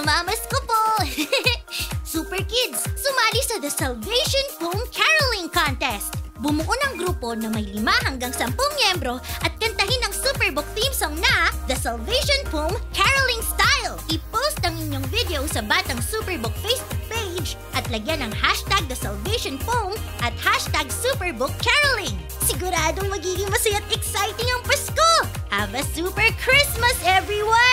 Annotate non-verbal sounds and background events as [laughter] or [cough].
Namamas ko po! [laughs] Super Kids, sumali sa The Salvation Foam Caroling Contest! Bumuo ng grupo na may lima hanggang sampung miyembro at kantahin ang Superbook theme song na The Salvation Foam Caroling Style. I-post ang inyong video sa Batang Superbook Facebook page at lagyan ng hashtag The Salvation Foam at hashtag Superbook Caroling. Siguradong magiging masaya at exciting ang Pasko! Have a super Christmas, everyone!